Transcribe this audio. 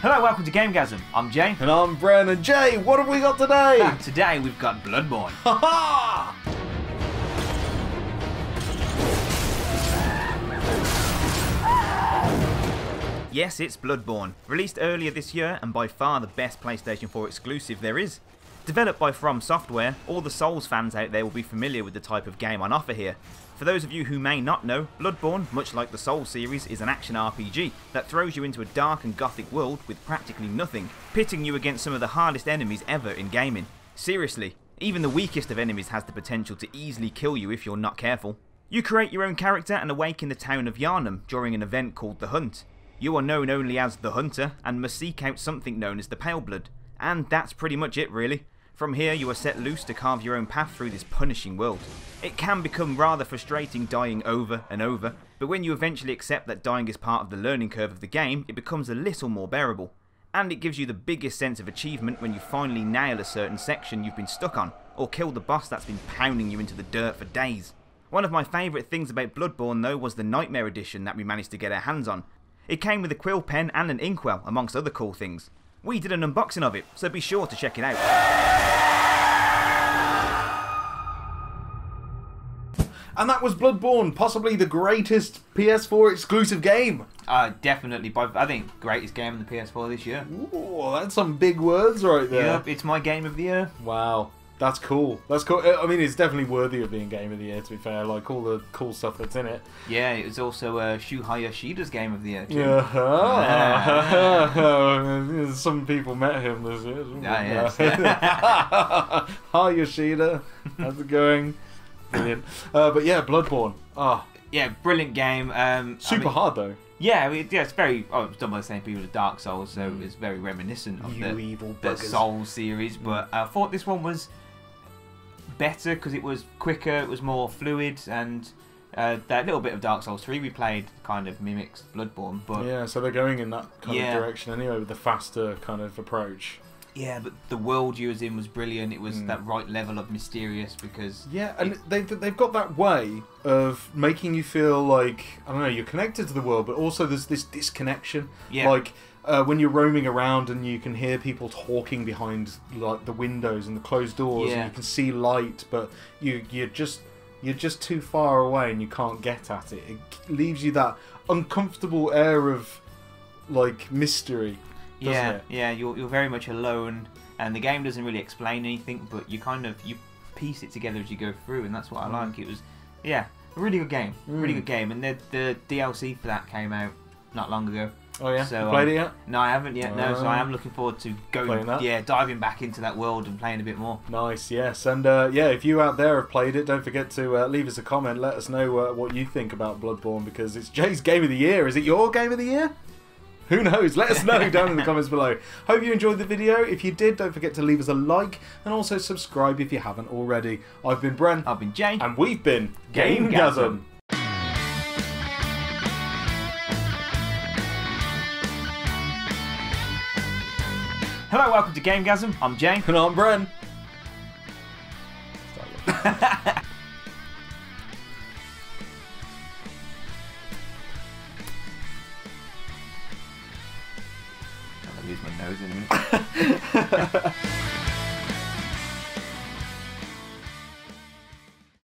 Hello, welcome to Gamegasm. I'm Jay. And I'm Bren and Jay. What have we got today? And today we've got Bloodborne. Ha ha! Yes, it's Bloodborne. Released earlier this year and by far the best PlayStation 4 exclusive there is. Developed by From Software, all the Souls fans out there will be familiar with the type of game on offer here. For those of you who may not know, Bloodborne, much like the Souls series, is an action RPG that throws you into a dark and gothic world with practically nothing, pitting you against some of the hardest enemies ever in gaming. Seriously, even the weakest of enemies has the potential to easily kill you if you're not careful. You create your own character and awaken the town of Yharnam during an event called The Hunt. You are known only as the Hunter and must seek out something known as the Pale Blood. And that's pretty much it really. From here you are set loose to carve your own path through this punishing world. It can become rather frustrating dying over and over, but when you eventually accept that dying is part of the learning curve of the game, it becomes a little more bearable. And it gives you the biggest sense of achievement when you finally nail a certain section you've been stuck on, or kill the boss that's been pounding you into the dirt for days. One of my favourite things about Bloodborne though was the Nightmare Edition that we managed to get our hands on, it came with a quill pen and an inkwell, amongst other cool things. We did an unboxing of it, so be sure to check it out. And that was Bloodborne, possibly the greatest PS4 exclusive game. Uh, definitely, by, I think, greatest game on the PS4 this year. Ooh, that's some big words right there. Yep, it's my game of the year. Wow. That's cool. That's cool. I mean, it's definitely worthy of being Game of the Year. To be fair, like all the cool stuff that's in it. Yeah, it was also uh, Shuhei Yoshida's Game of the Year. Too. Yeah. Ah. Some people met him this year. Ah, yes. Hi Yoshida. How's it going? Brilliant. Uh, but yeah, Bloodborne. Ah, Yeah, brilliant game. Um, I super mean- hard though. Yeah, I mean, yeah, it's very. Oh, it's done by the same people as Dark Souls, so it's very reminiscent of You the, evil the buggers. Souls series. But I thought this one was better because it was quicker, it was more fluid, and uh, that little bit of Dark Souls 3 we played kind of mimics Bloodborne. But yeah, Yeah, so they're going in that kind Yeah. of direction anyway with the faster kind of approach. But the world you was in was brilliant. It was Mm. that right level of mysterious because Yeah, and they've they've got that way of making you feel like I don't know you're connected to the world, but also there's this disconnection. Yeah. Like uh, when you're roaming around and you can hear people talking behind like the windows and the closed doors, Yeah. and you can see light, but you you're just you're just too far away and you can't get at it. It leaves you that uncomfortable air of like mystery. Yeah, it? yeah, you're you're very much alone, and the game doesn't really explain anything, but you kind of you piece it together as you go through, and that's what I like. It was, yeah, a really good game, really Mm. good game, and the the DLC for that came out not long ago. Oh yeah, So, you played um, it yet? No, I haven't yet. No, so I Ah. am looking forward to going, that? yeah, diving back into that world and playing a bit more. Nice, yes, and uh, yeah, if you out there have played it, don't forget to uh, leave us a comment. Let us know uh, what you think about Bloodborne because it's Jay's game of the year. Is it your game of the year? Who knows? Let us know down in the comments below. Hope you enjoyed the video. If you did, don't forget to leave us a like and also subscribe if you haven't already. I've been Bren, I've been Jay. and we've been Gamegasm. Gamegasm. Hello, welcome to Gamegasm. I'm Jay. And I'm Bren. use my nose anymore.